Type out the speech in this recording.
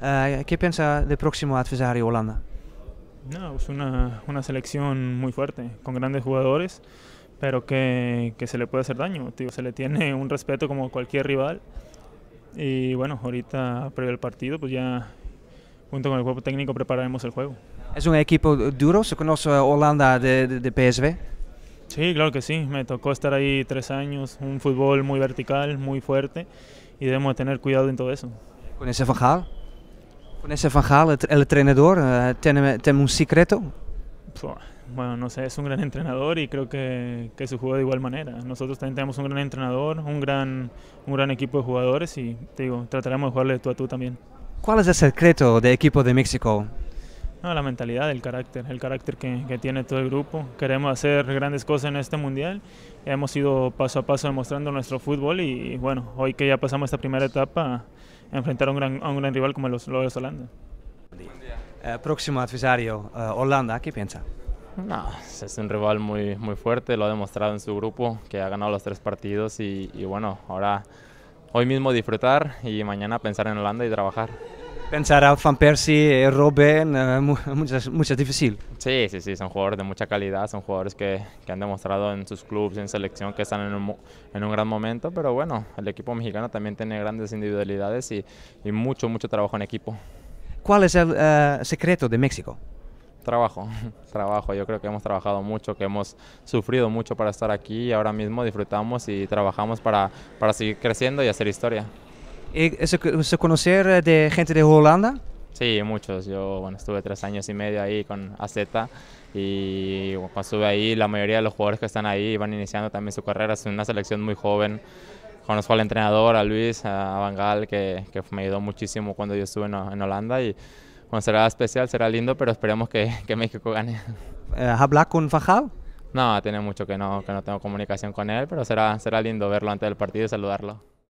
Eh, ¿Qué piensa del próximo adversario Holanda? No, es una, una selección muy fuerte, con grandes jugadores, pero que, que se le puede hacer daño. Tío. Se le tiene un respeto como cualquier rival. Y bueno, ahorita previo al partido, pues ya junto con el cuerpo técnico prepararemos el juego. ¿Es un equipo duro? ¿Se conoce a Holanda de, de, de PSV? Sí, claro que sí. Me tocó estar ahí tres años, un fútbol muy vertical, muy fuerte, y debemos tener cuidado en todo eso. ¿Con ese Van ¿Con ese Van el, el entrenador, uh, tiene, tiene, un secreto? Bueno, no sé, es un gran entrenador y creo que, que se juega de igual manera. Nosotros también tenemos un gran entrenador, un gran, un gran equipo de jugadores y te digo, trataremos de jugarle tú a tú también. ¿Cuál es el secreto del equipo de México? No, la mentalidad, el carácter, el carácter que, que, tiene todo el grupo. Queremos hacer grandes cosas en este mundial. Hemos ido paso a paso demostrando nuestro fútbol y bueno, hoy que ya pasamos esta primera etapa, enfrentar a un gran, a un gran rival como los, lo es Holanda. Eh, próximo adversario, uh, Holanda, ¿qué piensa? No, es un rival muy, muy fuerte, lo ha demostrado en su grupo, que ha ganado los tres partidos y, y bueno, ahora hoy mismo disfrutar y mañana pensar en Holanda y trabajar. Pensar a Van Persie, Robben, uh, muchas, muchas difícil. Sí, sí, sí, son jugadores de mucha calidad, son jugadores que, que han demostrado en sus clubes, en selección, que están en un, en un, gran momento, pero bueno, el equipo mexicano también tiene grandes individualidades y, y mucho, mucho trabajo en equipo. ¿Cuál es el uh, secreto de México? Trabajo, trabajo. Yo creo que hemos trabajado mucho, que hemos sufrido mucho para estar aquí y ahora mismo disfrutamos y trabajamos para, para seguir creciendo y hacer historia. ¿Y se, conocer de gente de Holanda? Sí, muchos. Yo bueno, estuve tres años y medio ahí con AZ y cuando estuve ahí la mayoría de los jugadores que están ahí van iniciando también su carrera. Es una selección muy joven. Conozco al entrenador, a Luis, a Bangal, que, que me ayudó muchísimo cuando yo estuve en, en Holanda y bueno, será especial, será lindo, pero esperemos que, que México gane. ¿Habla con Fajal? No, tiene mucho que no, que no tengo comunicación con él, pero será, será lindo verlo antes del partido y saludarlo.